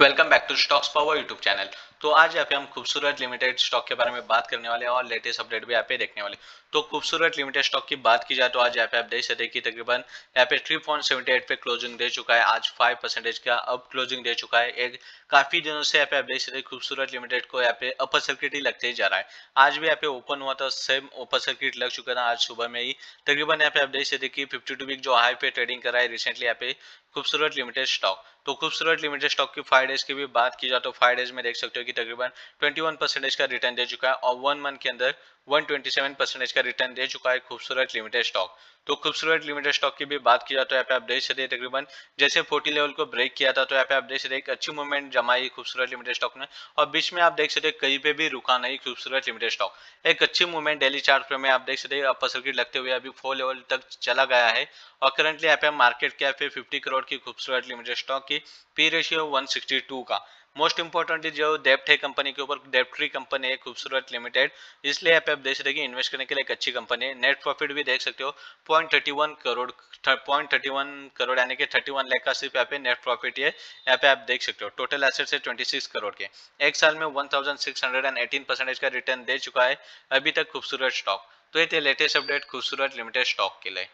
Welcome back to stocks power YouTube channel तो आज यहाँ पे हम खूबसूरत लिमिटेड स्टॉक के बारे में बात करने वाले हैं और लेटेस्ट अपडेट भी यहाँ पे देखने वाले तो खूबसूरत लिमिटेड स्टॉक की बात की जाए तो आज यहाँ पे आप देख सकते हैं कि तकरीबन यहाँ पे 3.78 पे क्लोजिंग दे चुका है। आज 5 परसेंटेज का अब क्लोजिंग दे चुका है। एक काफ़ी दिनों से यहाँ पे आप देख सकते हैं खूबसूरत लिमिटेड को यहाँ पे अपर सर्किट ही लगते जा रहा है। आज भी यहाँ पे ओपन हुआ था सेम अपर सर्किट लग चुका था आज सुबह में ही। तकरीबन यहाँ पे आप देख सकते कि फिफ्टी वीक जो हाई पे ट्रेडिंग करा है रिसेंटली यहाँ पे खूबसूरत लिमिटेड स्टॉक तो खूबसूरत लिमिटेड स्टॉक की फाइव डेज़ की भी बात की जाए तो फाइव डेज़ में देख सकते हो कि तकरीबन 21 परसेंटेज का रिटर्न दे चुका है और वन मंथ के अंदर 127 परसेंटेज का रिटर्न दे चुका है खूबसूरत लिमिटेड स्टॉक तो खूबसूरत लिमिटेड स्टॉक की भी बात की जाए तो यहाँ पे आप देख सकते तकरीबन, जैसे 40 लेवल को ब्रेक किया था तो यहाँ पे आप देख सकते एक अच्छी मूवमेंट जमाई खूबसूरत लिमिटेड स्टॉक ने, और बीच में आप देख सकते कहीं पे भी रुका नहीं खूबसूरत लिमिटेड स्टॉक एक अच्छी मूवमेंट डेली चार्ट पे में आप देख सकते अपर सर्किट लगते हुए अभी फोर लेवल तक चला गया है, और करंटली यहाँ पे मार्केट कैप है फिफ्टी करोड़ की खूबसूरत लिमिटेड स्टॉक की पी रेशियो वन का। मोस्ट इंपॉर्टेंटली जो डेप्ट है कंपनी के ऊपर डेप्ट फ्री कंपनी है, खूबसूरत लिमिटेड इसलिए आप आप देख सकते हैं इन्वेस्ट करने के लिए एक अच्छी कंपनी है। नेट प्रॉफिट भी देख सकते हो point thirty one crore point thirty one crore यानी कि थर्टी वन लाख का सिर्फ़ यहाँ पे नेट प्रॉफिट है। यहाँ पे आप देख सकते हो टोटल एसेट्स है ट्वेंटी सिक्स करोड़ के। एक साल में one thousand six hundred and eighteen percentage का रिटर्न दे चुका है। अभी तक खूबसूरत स्टॉक तो ये थे latest update Khoobsurat limited stock के लिए।